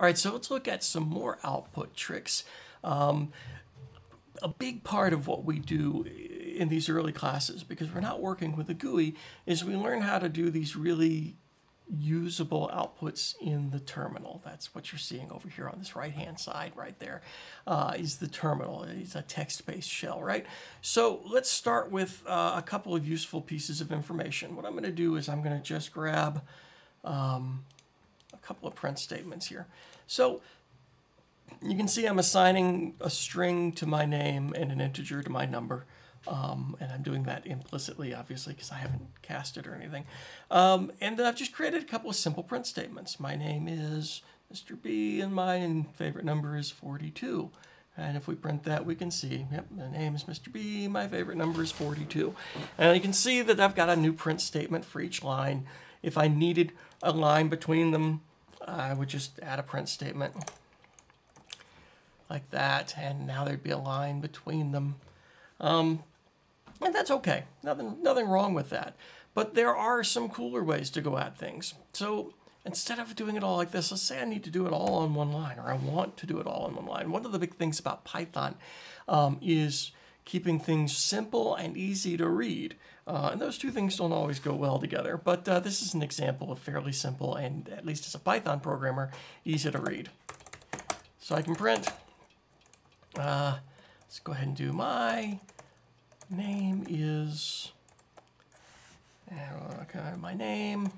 All right, so let's look at some more output tricks. Um, a big part of what we do in these early classes, because we're not working with a GUI, is we learn how to do these really usable outputs in the terminal. That's what you're seeing over here on this right-hand side right there uh, is the terminal. It's a text-based shell, right? So let's start with uh, a couple of useful pieces of information. What I'm going to do is I'm going to just grab um, a couple of print statements here. So you can see I'm assigning a string to my name and an integer to my number. Um, and I'm doing that implicitly, obviously, because I haven't cast it or anything. Um, and then I've just created a couple of simple print statements. My name is Mr. B, and my favorite number is 42. And if we print that, we can see, yep, my name is Mr. B, my favorite number is 42. And you can see that I've got a new print statement for each line. If I needed a line between them, I would just add a print statement like that, and now there'd be a line between them. Um, and that's okay. Nothing, nothing wrong with that. But there are some cooler ways to go at things. So instead of doing it all like this, let's say I need to do it all on one line, or I want to do it all on one line. One of the big things about Python um, is keeping things simple and easy to read. Uh, and those two things don't always go well together, but uh, this is an example of fairly simple and, at least as a Python programmer, easy to read. So I can print, uh, let's go ahead and do my name is, okay, my name,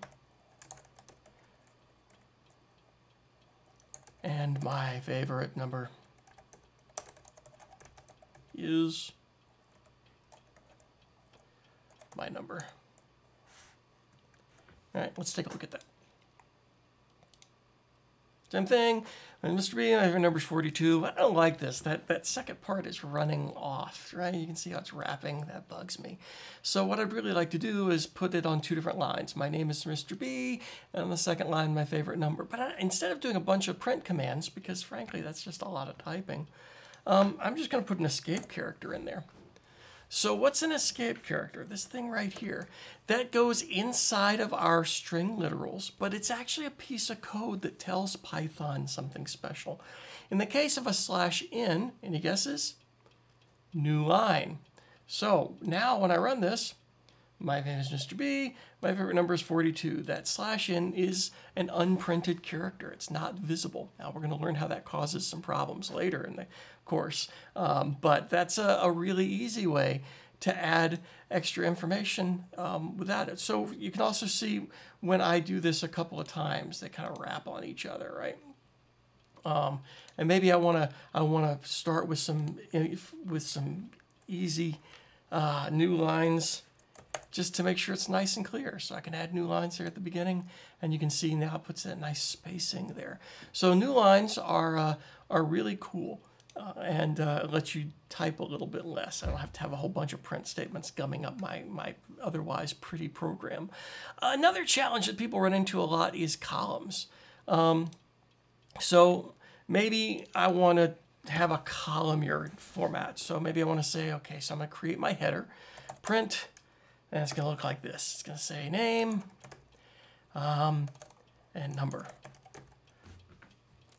and my favorite number is my number. All right, let's take a look at that. Same thing. And Mr. B, I have numbers 42. I don't like this. That that second part is running off, right? You can see how it's wrapping. That bugs me. So what I'd really like to do is put it on two different lines. My name is Mr. B, and on the second line, my favorite number. But I, instead of doing a bunch of print commands, because frankly, that's just a lot of typing, um, I'm just going to put an escape character in there. So what's an escape character? This thing right here. That goes inside of our string literals, but it's actually a piece of code that tells Python something special. In the case of a slash n, any guesses? New line. So now when I run this, my name is Mr. B. My favorite number is 42. That slash n is an unprinted character. It's not visible. Now we're going to learn how that causes some problems later in the course. Um, but that's a, a, really easy way to add extra information um, without it. So you can also see when I do this a couple of times, they kind of wrap on each other, right? Um, and maybe I want to I want to start with some with some easy uh, new lines just to make sure it's nice and clear. So I can add new lines here at the beginning, and you can see now it puts that nice spacing there. So new lines are, uh, are really cool. Uh, and uh, lets you type a little bit less. I don't have to have a whole bunch of print statements gumming up my, my otherwise pretty program. another challenge that people run into a lot is columns. Um, so maybe I want to have a column here format. So maybe I want to say, okay, so I'm going to create my header, print and it's going to look like this. It's going to say name um, and number.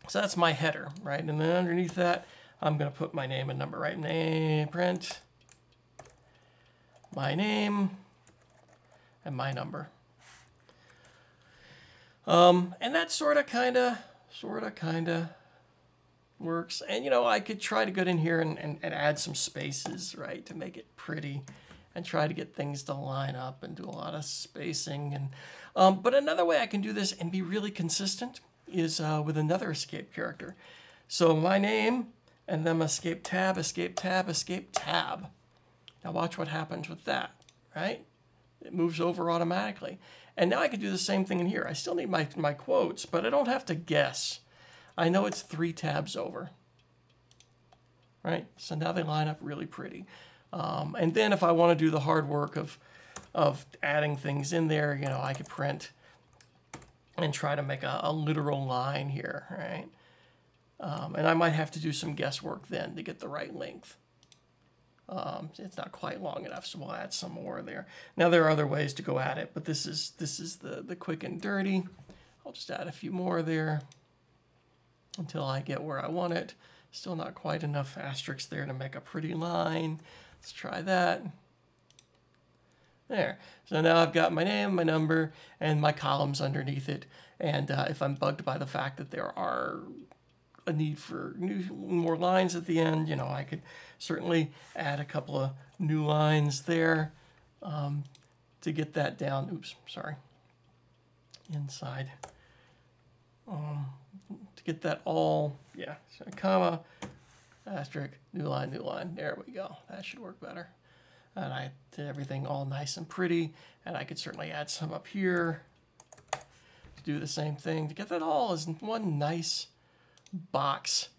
So that's my header, right? And then underneath that, I'm going to put my name and number, right? Name, print, my name, and my number. Um, and that sort of, kind of, sort of, kind of works. And, you know, I could try to get in here and, and, and add some spaces, right, to make it pretty and try to get things to line up and do a lot of spacing. And um, But another way I can do this and be really consistent is uh, with another escape character. So my name and then escape tab, escape tab, escape tab. Now watch what happens with that, right? It moves over automatically. And now I can do the same thing in here. I still need my, my quotes, but I don't have to guess. I know it's three tabs over, right? So now they line up really pretty. Um, and then if I want to do the hard work of, of adding things in there, you know, I could print and try to make a, a literal line here, right? Um, and I might have to do some guesswork then to get the right length. Um, it's not quite long enough, so we'll add some more there. Now there are other ways to go at it, but this is this is the the quick and dirty. I'll just add a few more there. until I get where I want it. Still not quite enough asterisks there to make a pretty line. Let's try that. There. So now I've got my name, my number, and my columns underneath it. And uh, if I'm bugged by the fact that there are a need for new, more lines at the end, you know, I could certainly add a couple of new lines there um, to get that down. Oops, sorry. Inside. Um, to get that all, yeah, so comma, asterisk, new line, new line. There we go. That should work better. And I did everything all nice and pretty. And I could certainly add some up here to do the same thing to get that all as one nice box.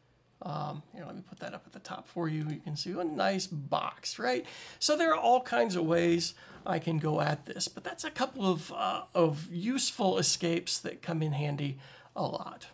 Um, let me put that up at the top for you. You can see a nice box, right? So there are all kinds of ways I can go at this, but that's a couple of, uh, of useful escapes that come in handy a lot.